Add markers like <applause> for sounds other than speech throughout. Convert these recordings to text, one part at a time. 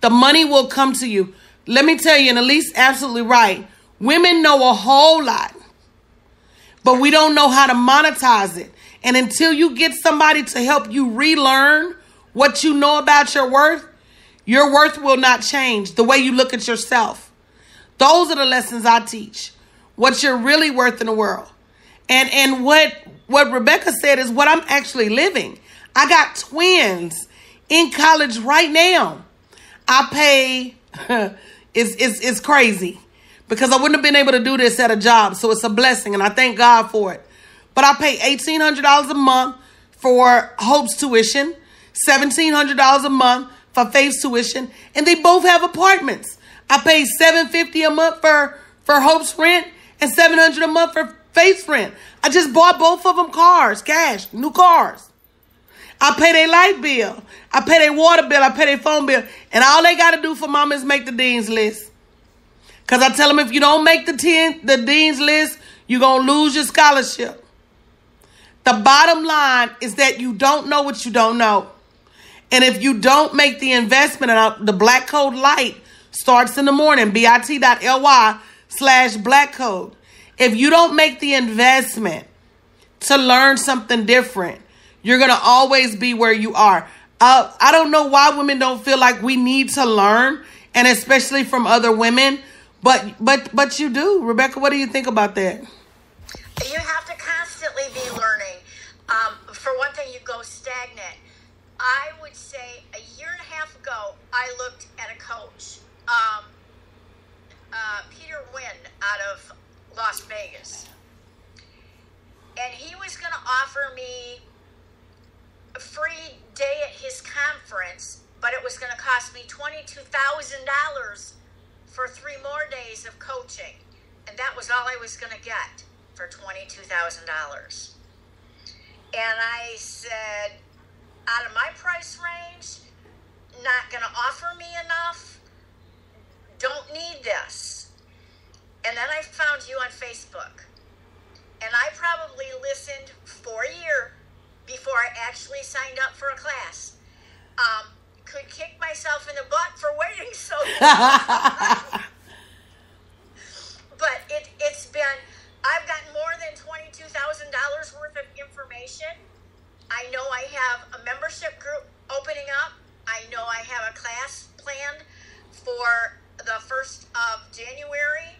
the money will come to you. Let me tell you, and Elise absolutely right. Women know a whole lot, but we don't know how to monetize it. And until you get somebody to help you relearn what you know about your worth, your worth will not change the way you look at yourself. Those are the lessons I teach. What you're really worth in the world. And and what what Rebecka said is what I'm actually living. I got twins in college right now. I pay <laughs> it's it's it's crazy because I wouldn't have been able to do this at a job. So it's a blessing and I thank God for it. But I pay $1,800 a month for Hope's tuition, $1,700 a month for Faith's tuition, and they both have apartments. I pay 750 a month for, for Hope's rent and 700 a month for Faith's rent. I just bought both of them cars, cash, new cars. I pay their light bill. I pay their water bill. I pay their phone bill. And all they got to do for mama is make the dean's list. Because I tell them if you don't make the, ten, the dean's list, you're going to lose your scholarship. The bottom line is that you don't know what you don't know. And if you don't make the investment, and the black code light starts in the morning, bit.ly slash black code. If you don't make the investment to learn something different, you're going to always be where you are. Uh, I don't know why women don't feel like we need to learn, and especially from other women, but but but you do. Rebecka, what do you think about that? You have to constantly be learning. Um, for one thing, you go stagnant. I would say a year and a half ago, I looked at a coach, um, uh, Peter Wynn out of Las Vegas. And he was going to offer me free day at his conference, but it was going to cost me $22,000 for three more days of coaching. And that was all I was going to get for $22,000. And I said, out of my price range, not going to offer me enough, don't need this. And then I found you on Facebook. And I probably listened for a year before I actually signed up for a class. Um, could kick myself in the butt for waiting so <laughs> long. but it, it's been I've gotten more than $22,000 worth of information. I know I have a membership group opening up. I know I have a class planned for the 1st of January.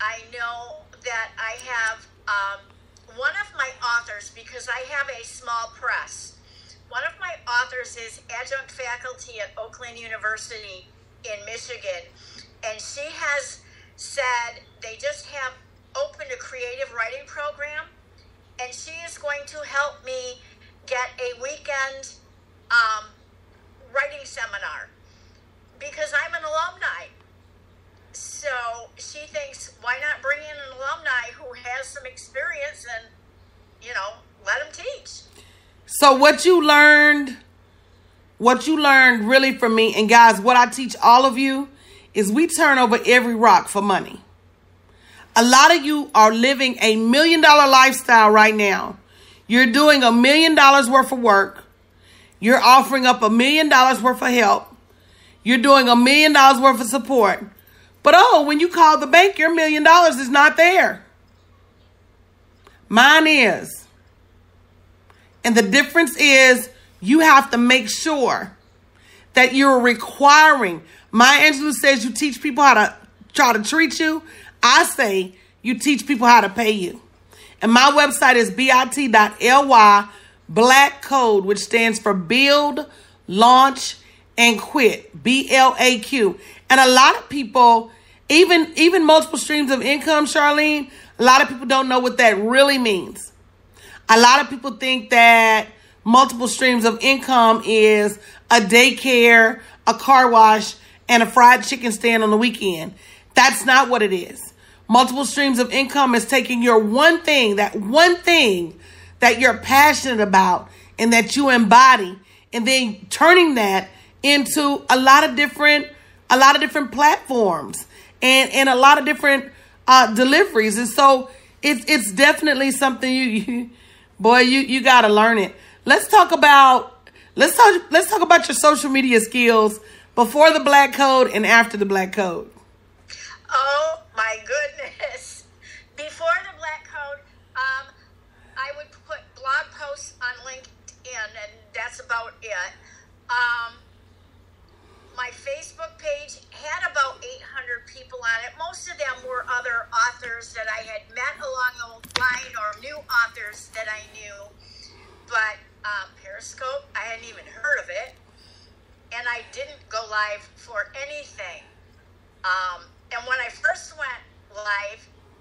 I know that I have um, one of my authors, because I have a small press, one of my authors is adjunct faculty at Oakland University in Michigan. And she has said they just have opened a creative writing program, and she is going to help me get a weekend um, writing seminar because I'm an alumni. So she thinks, why not bring in an alumni who has some experience and, you know, let them teach. So what you learned, what you learned really from me, and guys, what I teach all of you is we turn over every rock for money. A lot of you are living a million dollar lifestyle right now. You're doing a million dollars worth of work. You're offering up a million dollars worth of help. You're doing a million dollars worth of support. But oh, when you call the bank, your million dollars is not there. Mine is. And the difference is you have to make sure that you're requiring. Maya Angelou says you teach people how to try to treat you. I say you teach people how to pay you. And my website is bit.ly black code, which stands for build, launch, and quit. B-L-A-Q. And a lot of people, even, even multiple streams of income, Charlene, a lot of people don't know what that really means. A lot of people think that multiple streams of income is a daycare, a car wash, and a fried chicken stand on the weekend. That's not what it is. Multiple streams of income is taking your one thing, that one thing that you're passionate about and that you embody, and then turning that into a lot of different, a lot of different platforms and, and a lot of different uh, deliveries. And so it's, it's definitely something you, <laughs> you boy, you, you got to learn it. Let's talk about, let's talk, let's talk about your social media skills before the black code and after the black code? Oh my goodness. <laughs> Before the black code, um, I would put blog posts on LinkedIn, and that's about it. Um, my Facebook page had about 800 people on it. Most of them were other authors that I had met along the line or new authors that I knew. But um, Periscope, I hadn't even heard of it. And I didn't go live for anything. Um, and when I first went live,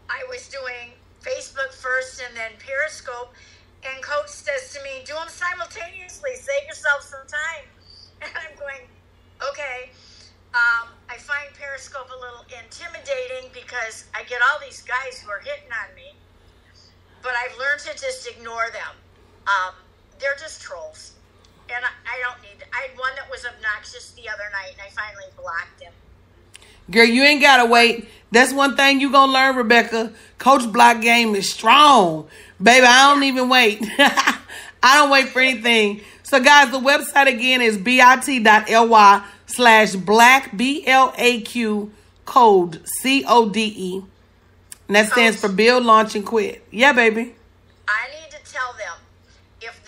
I was doing Facebook first and then Periscope. And Coach says to me, do them simultaneously, save yourself some time. <laughs> And I'm going, okay. Um, I find Periscope a little intimidating because I get all these guys who are hitting on me, but I've learned to just ignore them. Um, they're just trolls, and I, I don't need. I had one that was obnoxious the other night, and I finally blocked him. Girl, you ain't gotta wait. That's one thing you gonna learn, Rebecka. Coach block game is strong. Baby, I don't even wait. <laughs> I don't wait for anything. So, guys, the website again is bit.ly slash black, B L A Q code, C O D E. And that stands for build, launch, and quit. Yeah, baby. I need to tell them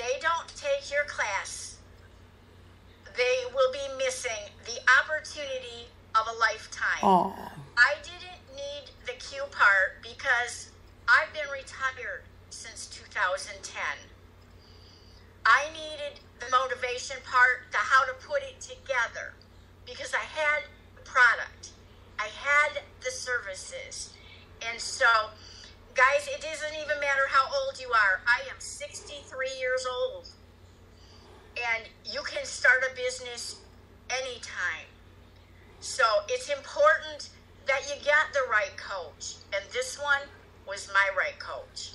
they don't take your class, they will be missing the opportunity of a lifetime. Oh. I didn't need the Q part because I've been retired since 2010. I needed the motivation part, the how to put it together, because I had the product, I had the services. And so, guys, it doesn't even matter how old you are. I am 63 years old, and you can start a business anytime. So, it's important that you get the right coach, and this one was my right coach.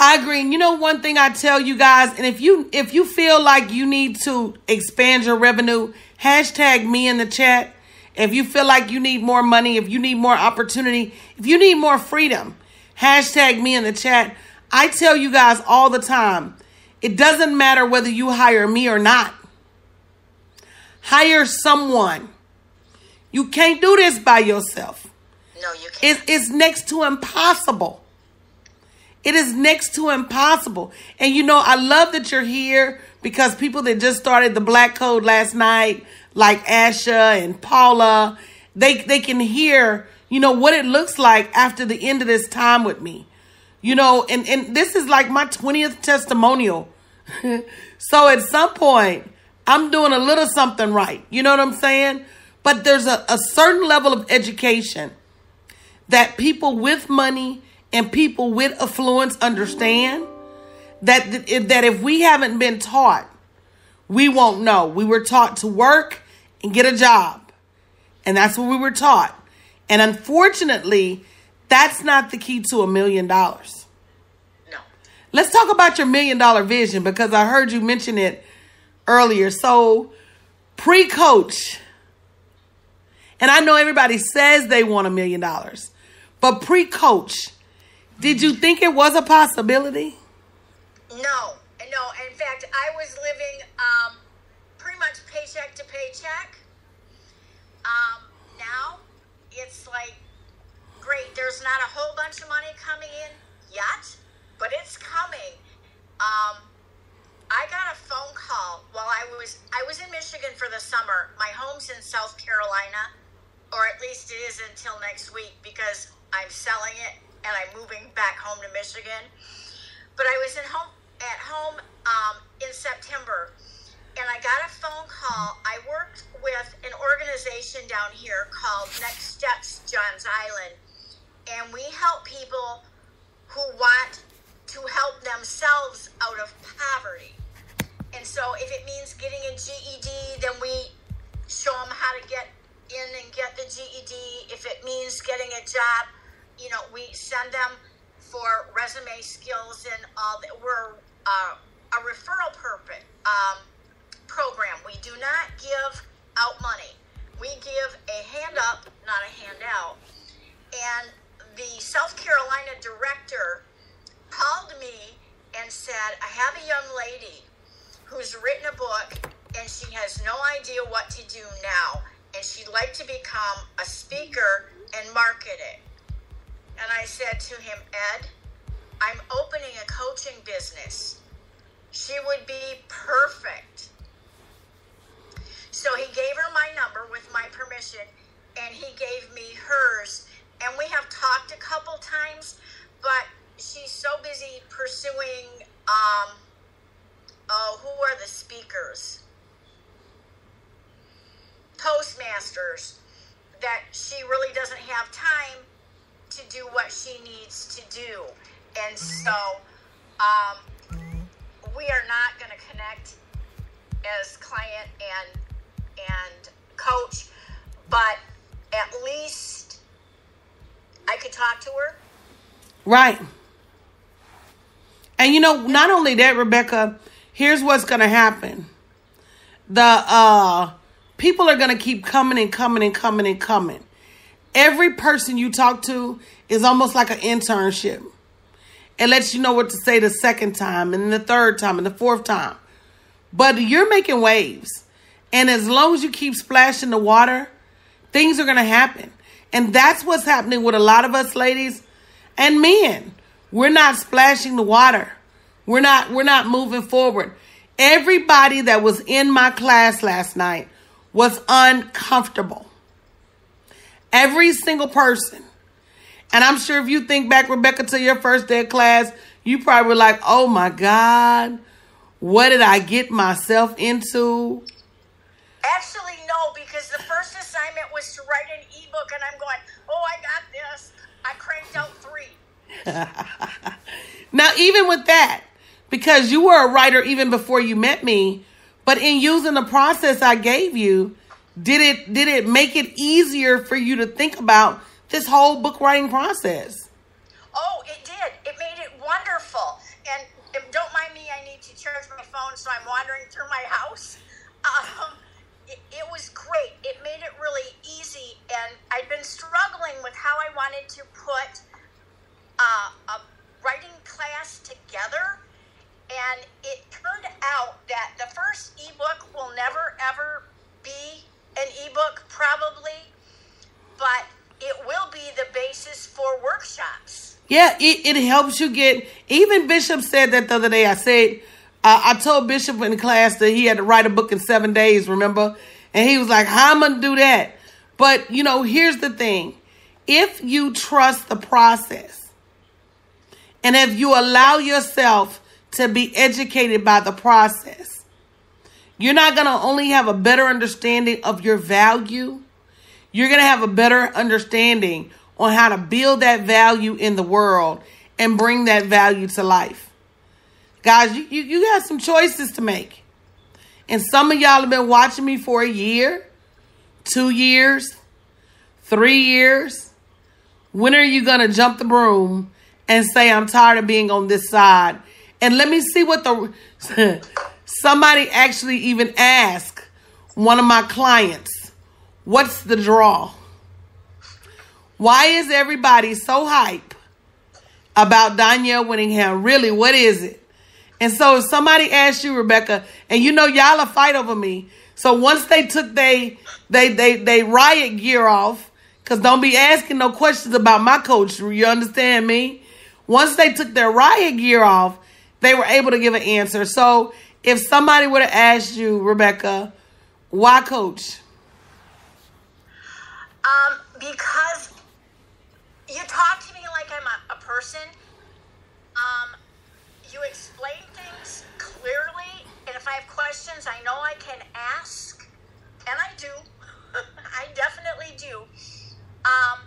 I agree. And you know one thing I tell you guys, and if you if you feel like you need to expand your revenue, hashtag me in the chat. If you feel like you need more money, if you need more opportunity, if you need more freedom, hashtag me in the chat. I tell you guys all the time, it doesn't matter whether you hire me or not. Hire someone. You can't do this by yourself. No, you can't. It's, it's next to impossible. It is next to impossible. And you know, I love that you're here because people that just started the Black Code last night, like Asha and Paula, they they can hear, you know, what it looks like after the end of this time with me. You know, and, and this is like my 20th testimonial. <laughs> so at some point, I'm doing a little something right. You know what I'm saying? But there's a, a certain level of education that people with money and people with affluence understand that that if we haven't been taught, we won't know. We were taught to work and get a job. And that's what we were taught. And unfortunately, that's not the key to a million dollars. No. Let's talk about your million dollar vision because I heard you mention it earlier. So, pre coach, and I know everybody says they want a million dollars, but pre coach, did you think it was a possibility? No, no. In fact, I was living um, pretty much paycheck to paycheck. Um, now it's like, great. There's not a whole bunch of money coming in yet, but it's coming. Um, I got a phone call while I was I was in Michigan for the summer. My home's in South Carolina, or at least it is until next week because I'm selling it and I'm moving back home to Michigan. But I was in home at home um, in September, and I got a phone call. I worked with an organization down here called Next Steps Johns Island, and we help people who want to help themselves out of poverty. And so, if it means getting a GED, then we show them how to get in and get the GED. If it means getting a job, you know, we send them for resume skills and all that. We're uh, a referral purpose um, program. We do not give out money. We give a hand up, not a handout. And the South Carolina director called me and said, I have a young lady who's written a book and she has no idea what to do now, and she'd like to become a speaker and market it. And I said to him, Ed, I'm opening a coaching business. She would be perfect. So he gave her my number with my permission, and he gave me hers. And we have talked a couple times, but she's so busy pursuing, um, oh, who are the speakers? Toastmasters, that she really doesn't have time to do what she needs to do. And so, um, we are not going to connect as client and and coach, but at least I talk to her. Right. And you know, not only that, Rebecka, here's what's going to happen. The uh people are going to keep coming and coming and coming and coming. Every person you talk to is almost like an internship. It lets you know what to say the second time and the third time and the fourth time. But you're making waves. And as long as you keep splashing the water, things are going to happen. And that's what's happening with a lot of us ladies and men. We're not splashing the water. We're not we're not moving forward. Everybody that was in my class last night was uncomfortable. Every single person. And I'm sure if you think back, Rebecka, to your first day of class, you probably were like, oh my God, what did I get myself into? Actually, no, because the first assignment was to write an ebook, and I'm going, oh, I got this. I cranked out three. <laughs> now, even with that, because you were a writer even before you met me, but in using the process I gave you, did it did it make it easier for you to think about this whole book writing process? Oh, it did. It made it wonderful. And, and don't mind me, I need to charge my phone, so I'm wandering through my house. <laughs> Um, it, it was great. It made it really and I'd been struggling with how I wanted to put uh, a writing class together. And it turned out that the first ebook will never ever be an ebook, probably, but it will be the basis for workshops. Yeah, it, it helps you get. Even Bishop said that the other day. I said, uh, I told Bishop in class that he had to write a book in seven days, remember? And he was like, How am I going to do that? But, you know, here's the thing if you trust the process and if you allow yourself to be educated by the process, you're not going to only have a better understanding of your value, you're going to have a better understanding on how to build that value in the world and bring that value to life. Guys, you, you, you got some choices to make. And some of y'all have been watching me for a year, two years, three years. When are you going to jump the broom and say, I'm tired of being on this side? And let me see what the. <laughs> somebody actually even asked one of my clients, What's the draw? Why is everybody so hype about Danielle Winningham? Really, what is it? And so if somebody asks you, Rebecka, and you know y'all a fight over me. So once they took they they they they riot gear off, because don't be asking no questions about my coach. You understand me? Once they took their riot gear off, they were able to give an answer. So if somebody would have asked you, Rebecka, why coach? Um, because you talk to me like I'm a, a person. Um, you explain things clearly, if I have questions, I know I can ask, and I do. <laughs> I definitely do. Um,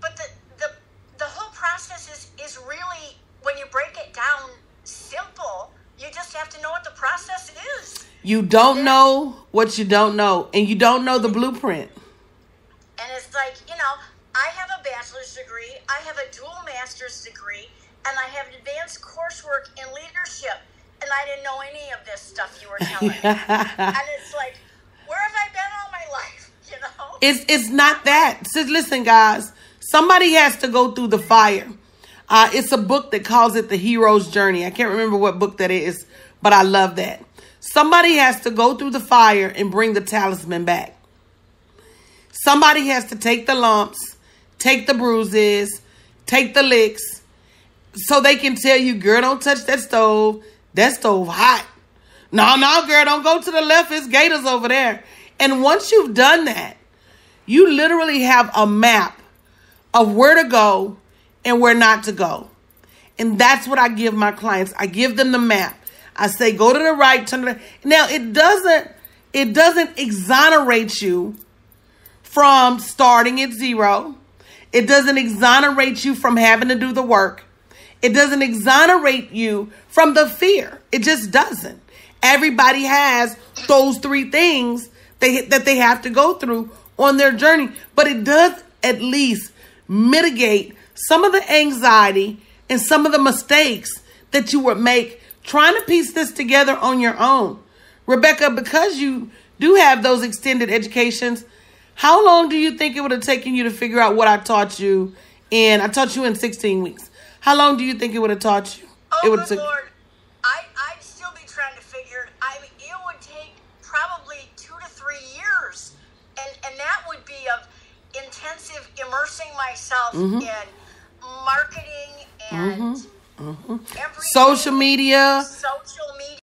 but the, the the whole process is is really when you break it down simple. You just have to know what the process is. You don't know what you don't know, and you don't know the blueprint. And it's like, you know, I have a bachelor's degree, I have a dual master's degree, and I have advanced coursework in leadership, and I didn't know any of this stuff you were telling me. <laughs> and it's like, where have I been all my life? <laughs> You know? It's it's not that. So listen, guys, somebody has to go through the fire. Uh, it's a book that calls it the hero's journey. I can't remember what book that is, but I love that. Somebody has to go through the fire and bring the talisman back. Somebody has to take the lumps, take the bruises, take the licks, so they can tell you, girl, don't touch that stove. That stove hot. No, no, girl, don't go to the left. It's gators over there. And once you've done that, you literally have a map of where to go and where not to go. And that's what I give my clients. I give them the map. I say, go to the right, turn to the now it doesn't it doesn't exonerate you from starting at zero. It doesn't exonerate you from having to do the work. It doesn't exonerate you from the fear. It just doesn't. Everybody has those three things they, that they have to go through on their journey, but it does at least mitigate some of the anxiety and some of the mistakes that you would make trying to piece this together on your own. Rebecka, because you do have those extended educations, how long do you think it would have taken you to figure out what I taught you? And I taught you in 16 weeks. How long do you think it would have taught you? Oh, it would good took- Lord. I, I'd still be trying to figure I mean, it would take probably two to three years. And, and that would be of intensive immersing myself Mm-hmm. in marketing and everything. Social media. social media